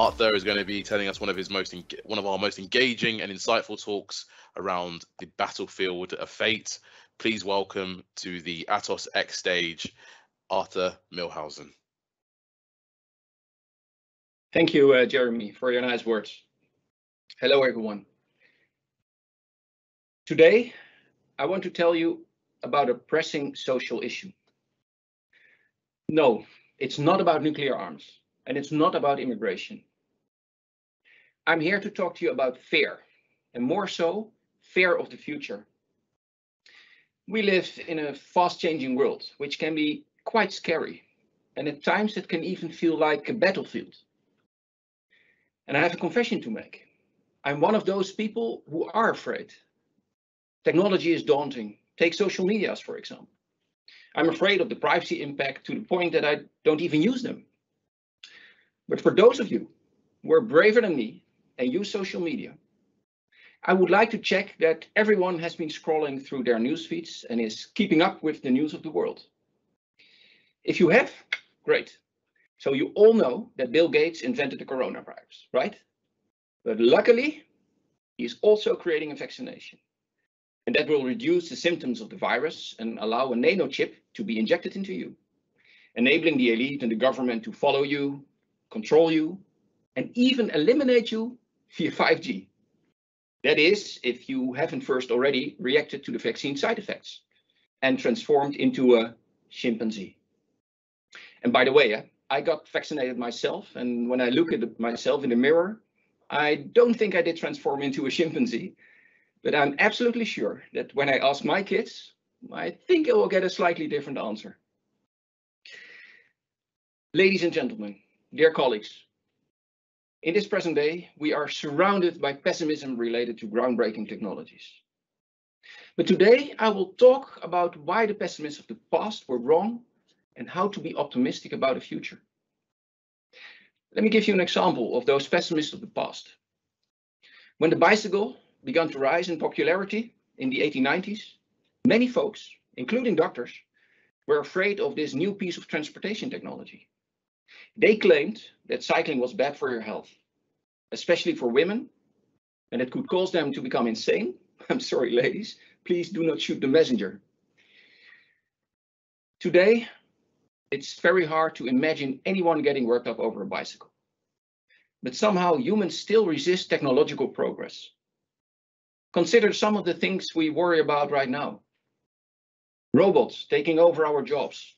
Arthur is going to be telling us one of his most one of our most engaging and insightful talks around the battlefield of fate. Please welcome to the Atos X stage, Arthur Meelhuijsen. Thank you, uh, Jeremy, for your nice words. Hello, everyone. Today, I want to tell you about a pressing social issue. No, it's not about nuclear arms, and it's not about immigration. I'm here to talk to you about fear, and more so, fear of the future. We live in a fast-changing world, which can be quite scary, and at times it can even feel like a battlefield. And I have a confession to make. I'm one of those people who are afraid. Technology is daunting. Take social medias, for example. I'm afraid of the privacy impact to the point that I don't even use them. But for those of you who are braver than me and use social media, I would like to check that everyone has been scrolling through their news feeds and is keeping up with the news of the world. If you have, great. So you all know that Bill Gates invented the coronavirus, right? But luckily, he's also creating a vaccination. And that will reduce the symptoms of the virus and allow a nanochip to be injected into you, enabling the elite and the government to follow you, control you, and even eliminate you via 5G. That is, if you haven't first already reacted to the vaccine side effects and transformed into a chimpanzee. And by the way, I got vaccinated myself, and when I look at myself in the mirror, I don't think I did transform into a chimpanzee, but I'm absolutely sure that when I ask my kids, I think I will get a slightly different answer. Ladies and gentlemen, dear colleagues, in this present day, we are surrounded by pessimism related to groundbreaking technologies. But today I will talk about why the pessimists of the past were wrong and how to be optimistic about the future. Let me give you an example of those pessimists of the past. When the bicycle began to rise in popularity in the 1890s, many folks, including doctors, were afraid of this new piece of transportation technology. They claimed that cycling was bad for your health, especially for women, and it could cause them to become insane. I'm sorry, ladies, please do not shoot the messenger. Today, it's very hard to imagine anyone getting worked up over a bicycle. But somehow humans still resist technological progress. Consider some of the things we worry about right now. Robots taking over our jobs.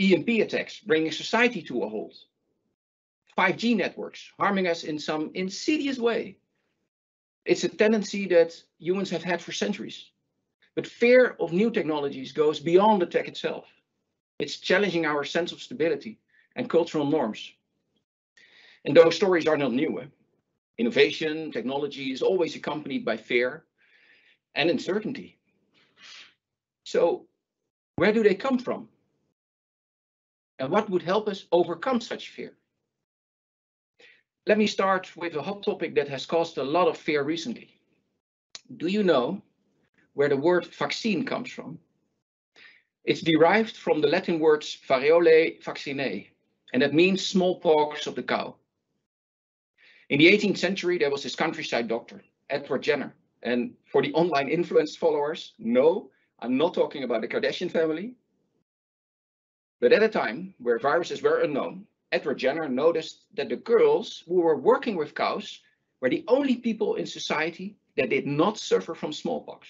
EMP attacks bringing society to a halt. 5G networks harming us in some insidious way. It's a tendency that humans have had for centuries. But fear of new technologies goes beyond the tech itself. It's challenging our sense of stability and cultural norms. And those stories are not new. Eh? Innovation, technology is always accompanied by fear and uncertainty. So where do they come from? And what would help us overcome such fear? Let me start with a hot topic that has caused a lot of fear recently. Do you know where the word vaccine comes from? It's derived from the Latin words variolae vaccinae, and that means smallpox of the cow. In the 18th century, there was this countryside doctor, Edward Jenner. And for the online influence followers, no, I'm not talking about the Kardashian family. But at a time where viruses were unknown, Edward Jenner noticed that the girls who were working with cows were the only people in society that did not suffer from smallpox.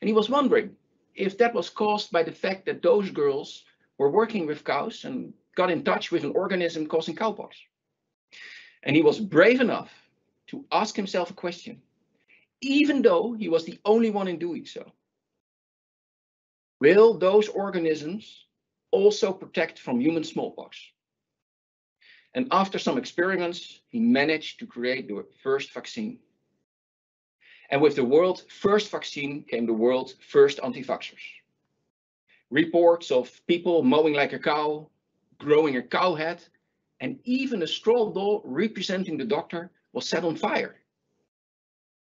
And he was wondering if that was caused by the fact that those girls were working with cows and got in touch with an organism causing cowpox. And he was brave enough to ask himself a question, even though he was the only one in doing so. Will those organisms also protect from human smallpox? And after some experiments, he managed to create the first vaccine. And with the world's first vaccine came the world's first anti-vaxxers. Reports of people mowing like a cow, growing a cow head, and even a straw doll representing the doctor was set on fire.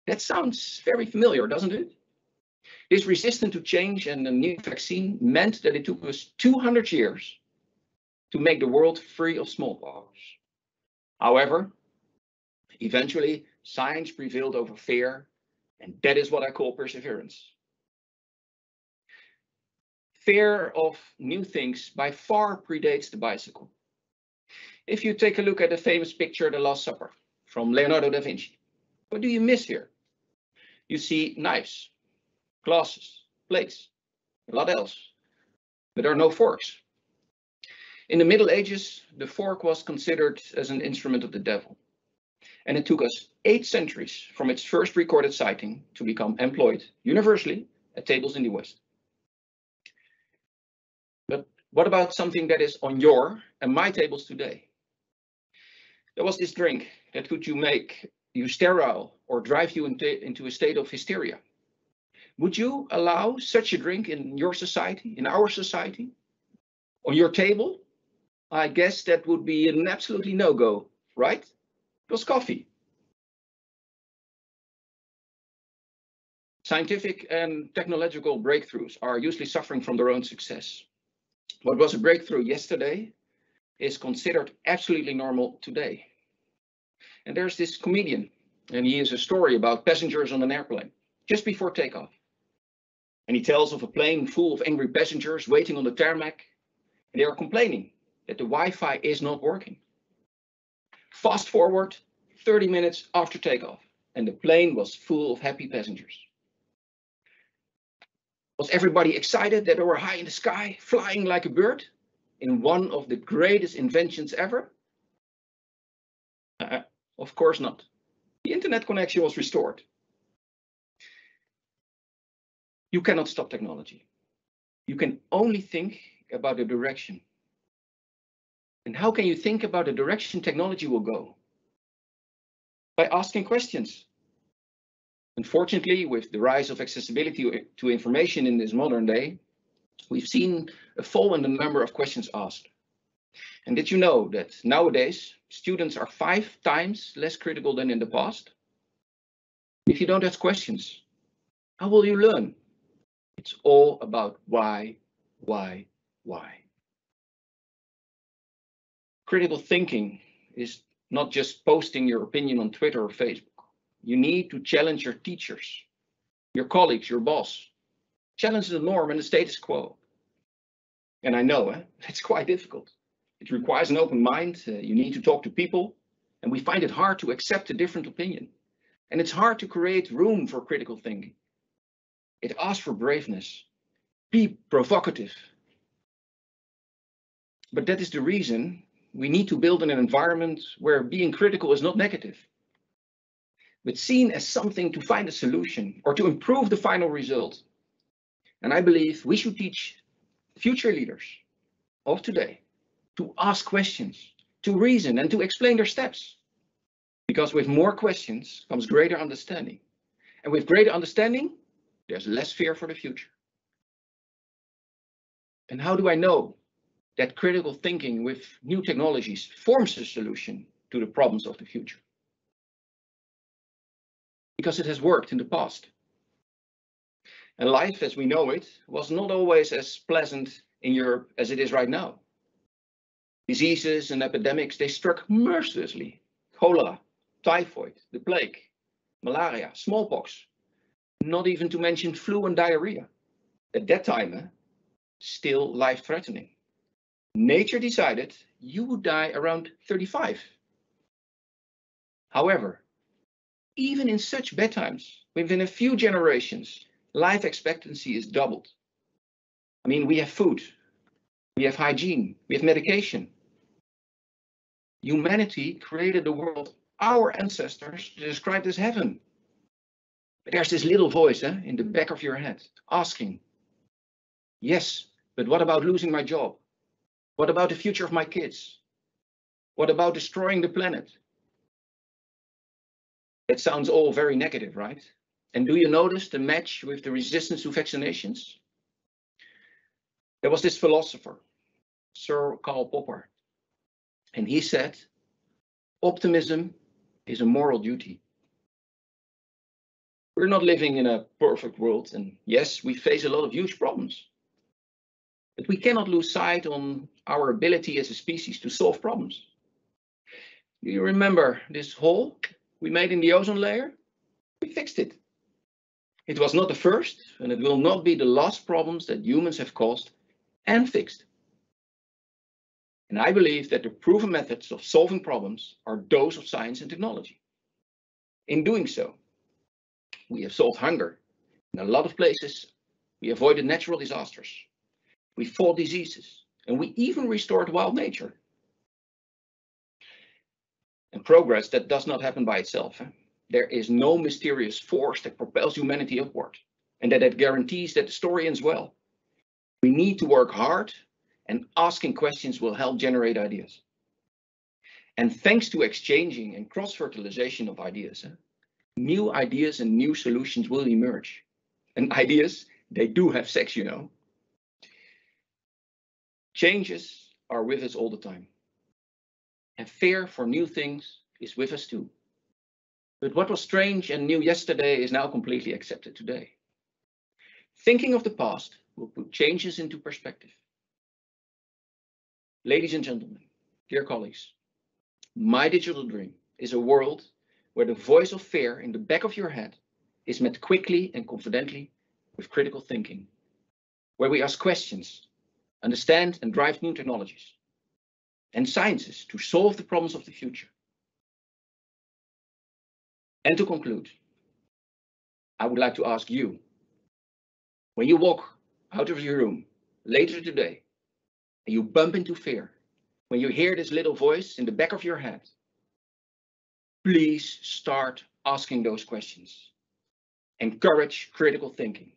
That sounds very familiar, doesn't it? This resistance to change and the new vaccine meant that it took us 200 years to make the world free of smallpox. However, eventually science prevailed over fear, and that is what I call perseverance. Fear of new things by far predates the bicycle. If you take a look at the famous picture, The Last Supper, from Leonardo da Vinci, what do you miss here? You see knives, glasses, plates, a lot else, but there are no forks. In the Middle Ages, the fork was considered as an instrument of the devil. And it took us eight centuries from its first recorded sighting to become employed universally at tables in the West. But what about something that is on your and my tables today? There was this drink that could you make you sterile or drive you into, into a state of hysteria. Would you allow such a drink in your society, in our society, on your table? I guess that would be an absolutely no-go, right? Because coffee. Scientific and technological breakthroughs are usually suffering from their own success. What was a breakthrough yesterday is considered absolutely normal today. And there's this comedian, and he has a story about passengers on an airplane just before takeoff. And he tells of a plane full of angry passengers waiting on the tarmac, and they are complaining that the Wi-Fi is not working. Fast forward 30 minutes after takeoff, and the plane was full of happy passengers. Was everybody excited that they were high in the sky, flying like a bird in one of the greatest inventions ever? Uh, of course not. The internet connection was restored. You cannot stop technology. You can only think about the direction and how can you think about the direction technology will go? By asking questions. Unfortunately, with the rise of accessibility to information in this modern day, we've seen a fall in the number of questions asked. And did you know that nowadays students are five times less critical than in the past? If you don't ask questions, how will you learn? It's all about why, why, why critical thinking is not just posting your opinion on Twitter or Facebook. You need to challenge your teachers, your colleagues, your boss. Challenge the norm and the status quo. And I know eh, it's quite difficult. It requires an open mind. Uh, you need to talk to people. And we find it hard to accept a different opinion. And it's hard to create room for critical thinking. It asks for braveness. Be provocative. But that is the reason we need to build an environment where being critical is not negative, but seen as something to find a solution or to improve the final result. And I believe we should teach future leaders of today to ask questions, to reason and to explain their steps. Because with more questions comes greater understanding. And with greater understanding, there's less fear for the future. And how do I know that critical thinking with new technologies forms a solution to the problems of the future. Because it has worked in the past. And life as we know it was not always as pleasant in Europe as it is right now. Diseases and epidemics, they struck mercilessly. Cholera, typhoid, the plague, malaria, smallpox, not even to mention flu and diarrhea. At that time, eh, still life-threatening. Nature decided you would die around 35. However, even in such bad times, within a few generations, life expectancy is doubled. I mean, we have food, we have hygiene, we have medication. Humanity created the world our ancestors described as heaven. But there's this little voice eh, in the back of your head asking, yes, but what about losing my job? What about the future of my kids? What about destroying the planet? That sounds all very negative, right? And do you notice the match with the resistance to vaccinations? There was this philosopher, Sir Karl Popper, and he said, optimism is a moral duty. We're not living in a perfect world, and yes, we face a lot of huge problems. But we cannot lose sight on our ability as a species to solve problems. Do you remember this hole we made in the ozone layer? We fixed it. It was not the first, and it will not be the last problems that humans have caused and fixed. And I believe that the proven methods of solving problems are those of science and technology. In doing so, we have solved hunger. In a lot of places, we avoided natural disasters. We fought diseases, and we even restored wild nature. And progress that does not happen by itself. There is no mysterious force that propels humanity upward and that guarantees that the story ends well. We need to work hard and asking questions will help generate ideas. And thanks to exchanging and cross-fertilization of ideas, new ideas and new solutions will emerge. And ideas, they do have sex, you know. Changes are with us all the time. And fear for new things is with us too. But what was strange and new yesterday is now completely accepted today. Thinking of the past will put changes into perspective. Ladies and gentlemen, dear colleagues, my digital dream is a world where the voice of fear in the back of your head is met quickly and confidently with critical thinking, where we ask questions, understand and drive new technologies and sciences to solve the problems of the future. And to conclude, I would like to ask you, when you walk out of your room later today and you bump into fear, when you hear this little voice in the back of your head, please start asking those questions. Encourage critical thinking.